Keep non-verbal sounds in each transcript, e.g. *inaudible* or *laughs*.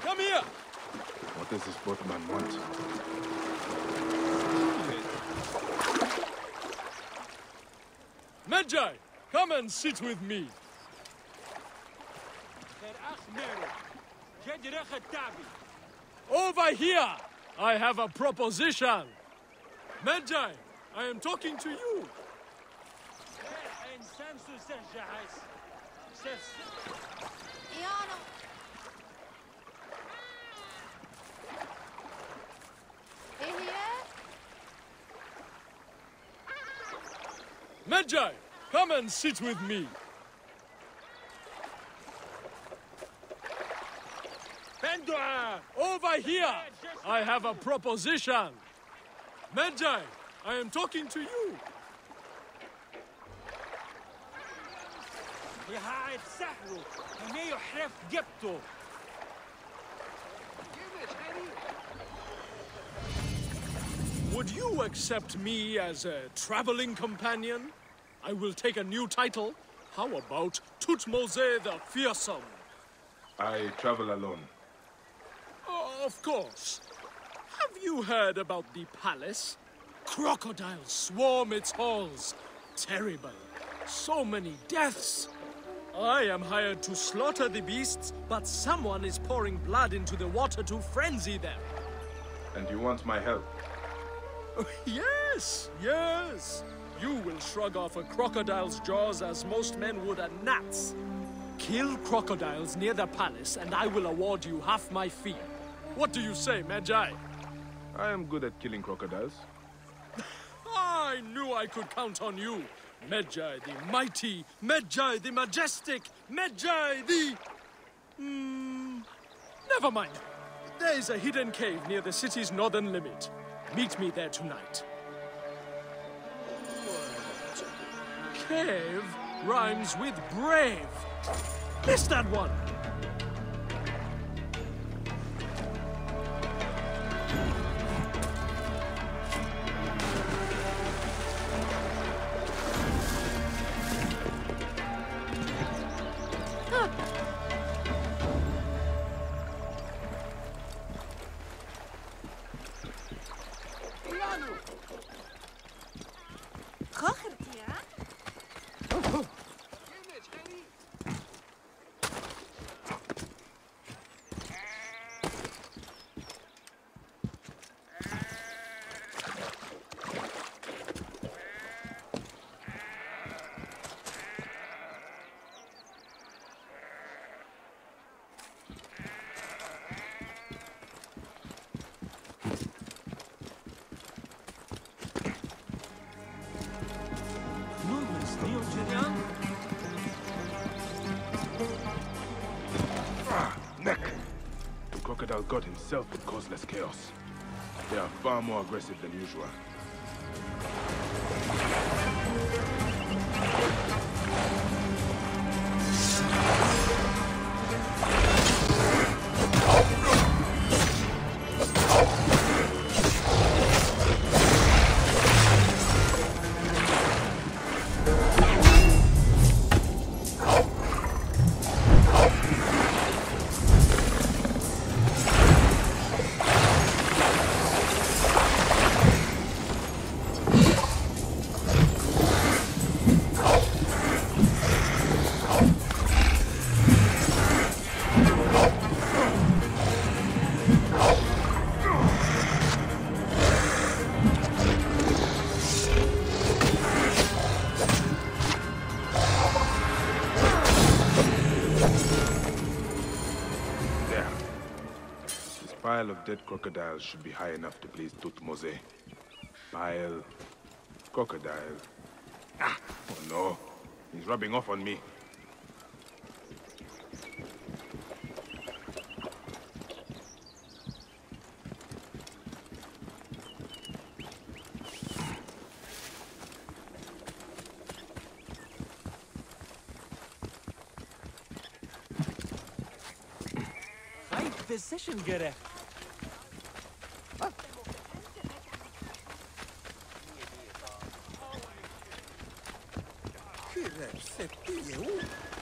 Come here! What does this boatman want? Medjay, come and sit with me. Over here! I have a proposition! Medjay, I am talking to you! Medjay, come and sit with me. Over here! I have a proposition! Medjay, I am talking to you! Would you accept me as a traveling companion? I will take a new title. How about Tutmose the Fearsome? I travel alone. Oh, of course. Have you heard about the palace? Crocodiles swarm its halls. Terrible. So many deaths. I am hired to slaughter the beasts, but someone is pouring blood into the water to frenzy them. And you want my help? *laughs* Yes, yes. You will shrug off a crocodile's jaws as most men would a gnat's. Kill crocodiles near the palace, and I will award you half my fee. What do you say, Medjay? I am good at killing crocodiles. I knew I could count on you. Medjay the mighty, Medjay the majestic, Medjay the. Hmm. Never mind. There is a hidden cave near the city's northern limit. Meet me there tonight. Cave rhymes with brave. Missed that one. God himself would cause less chaos. They are far more aggressive than usual. Pile of dead crocodiles should be high enough to please Tutmose. Pile. Crocodile. Ah! Oh no. He's rubbing off on me. Decision, c'est où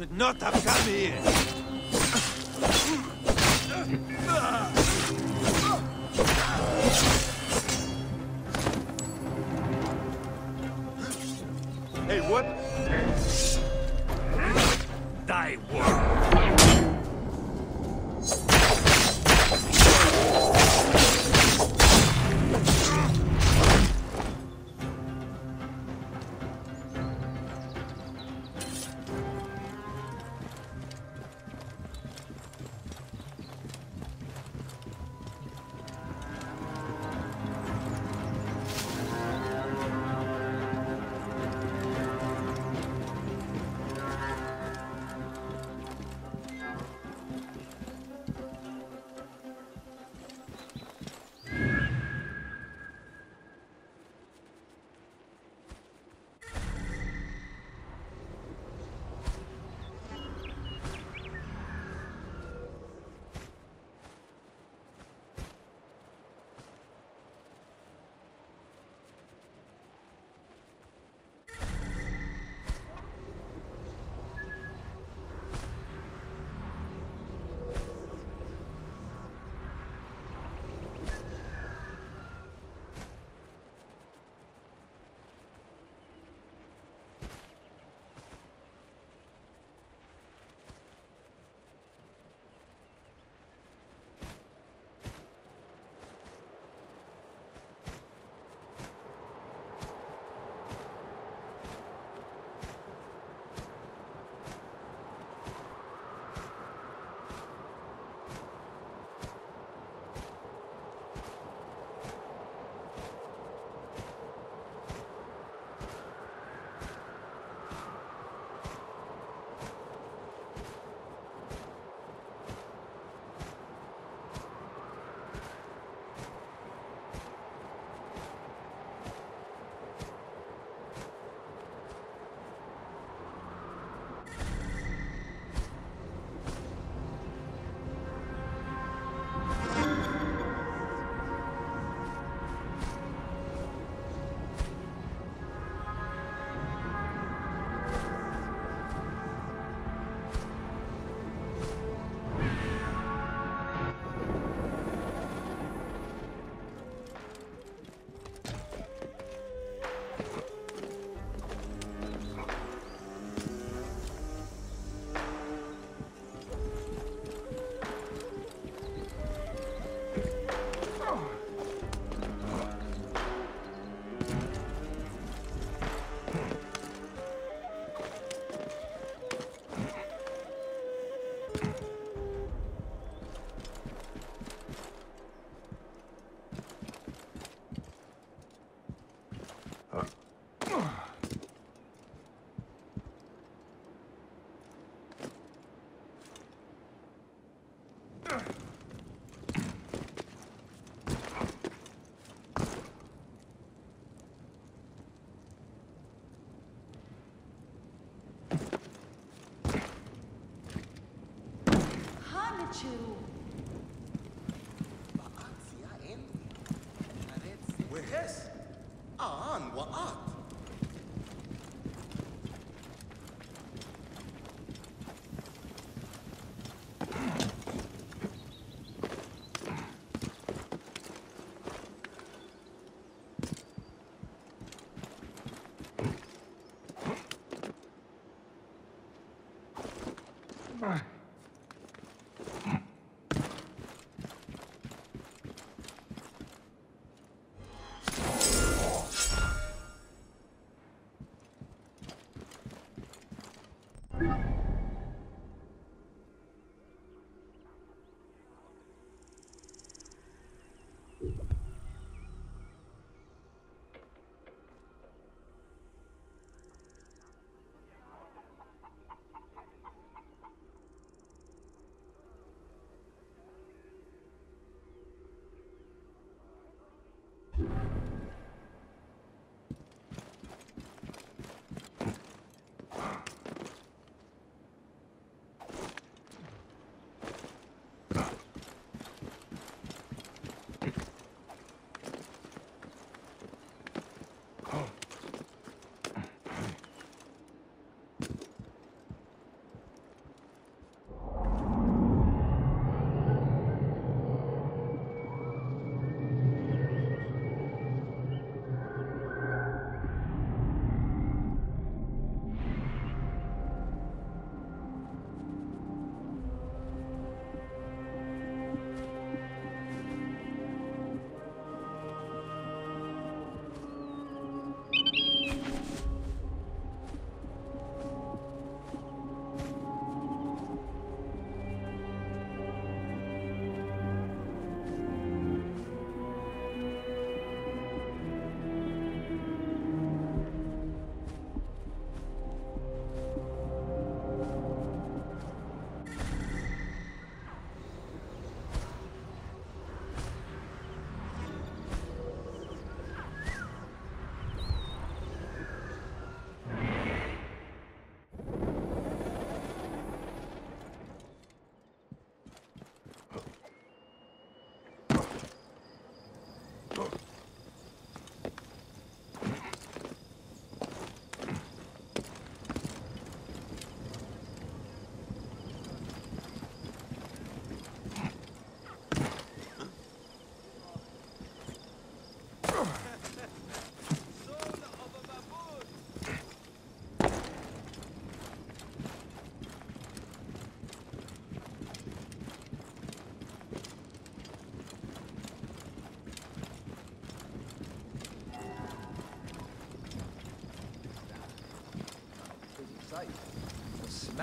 should not have come here. وهس آن وآت Smell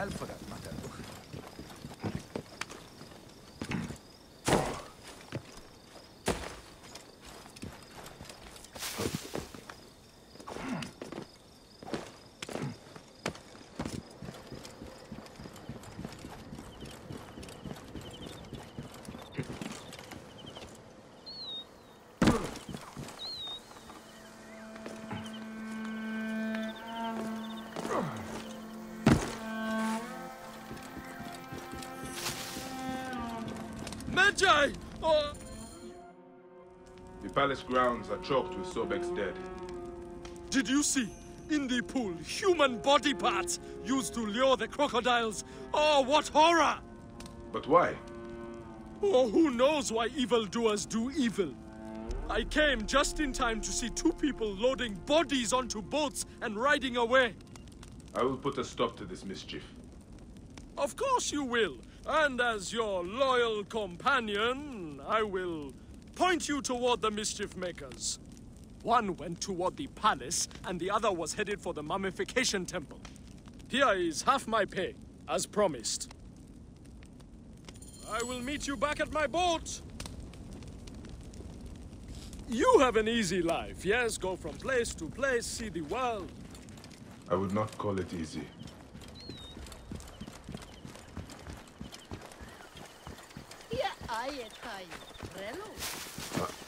For Magi! Oh, The palace grounds are choked with Sobek's dead. did you see? In the pool, human body parts used to lure the crocodiles. Oh, what horror! But why? Oh, who knows why evildoers do evil? I came just in time to see two people loading bodies onto boats and riding away. I will put a stop to this mischief. Of course you will. And as your loyal companion, I will point you toward the mischief makers. One went toward the palace, and the other was headed for the mummification temple. Here is half my pay, as promised. I will meet you back at my boat. You have an easy life, yes? Go from place to place, see the world. I would not call it easy. Ah.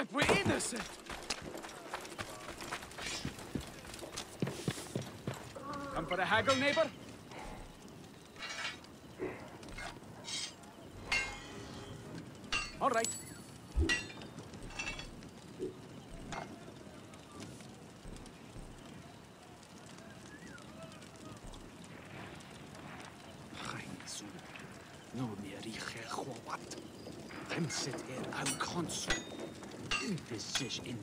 Here we're innocent. Come for a haggle, neighbor? All right. Reinzu. Nu meer rieche chwat. Remset er aan konsul. This sich in.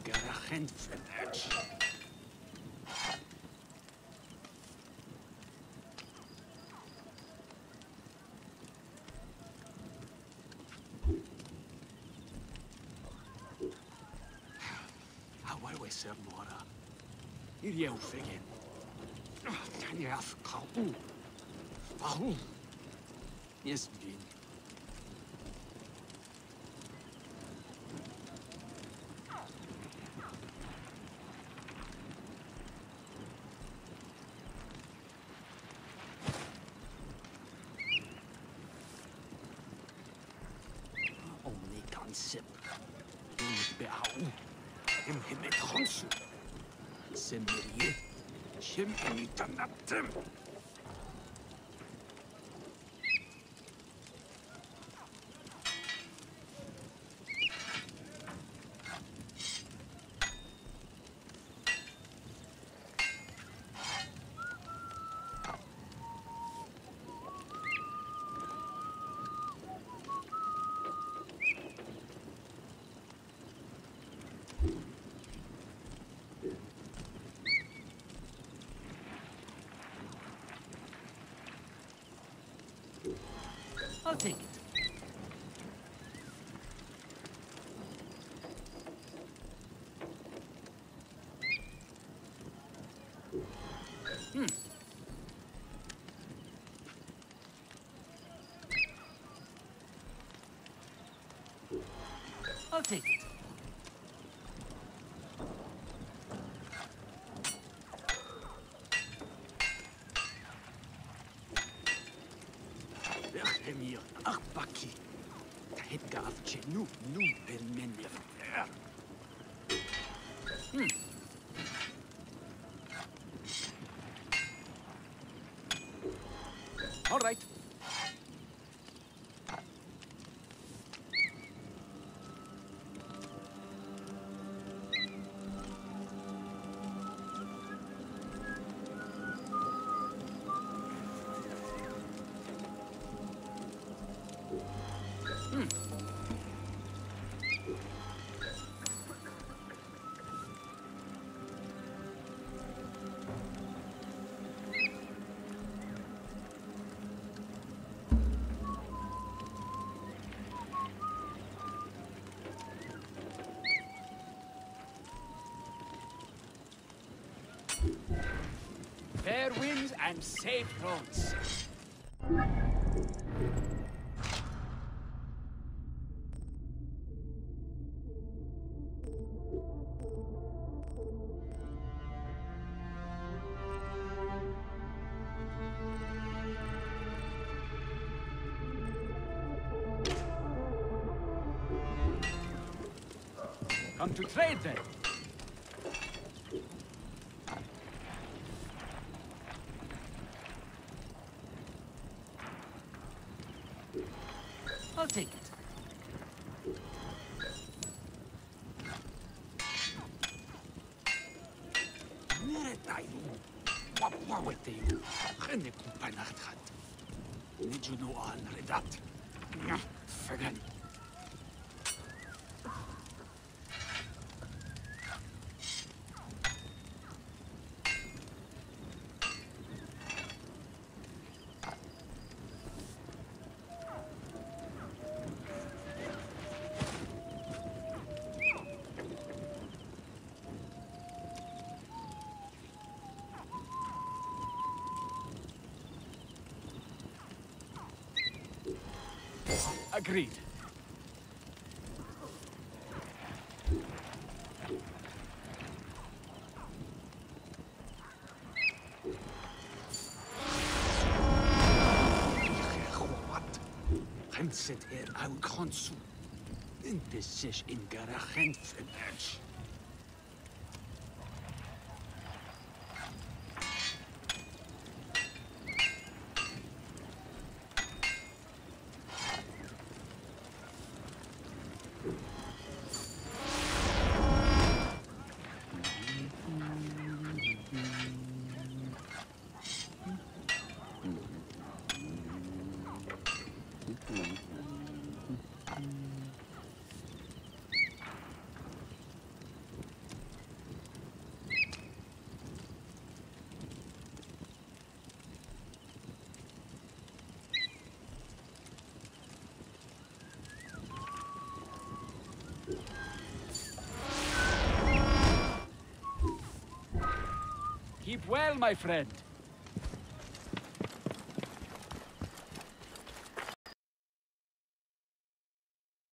How I was mora. Hier jou figen. Kan je afkopen? Waarom? Yes, bin. mettre en dessous. C'est mieux. J'aime I'll take it. Hmm. I'll take it. Hedgaf Chenu Nu Ben Menyev. All right. Fair and safe roads. Come to trade then. Agreed. Wat? Genset er au konsu. Inte sich in garachen Well, my friend.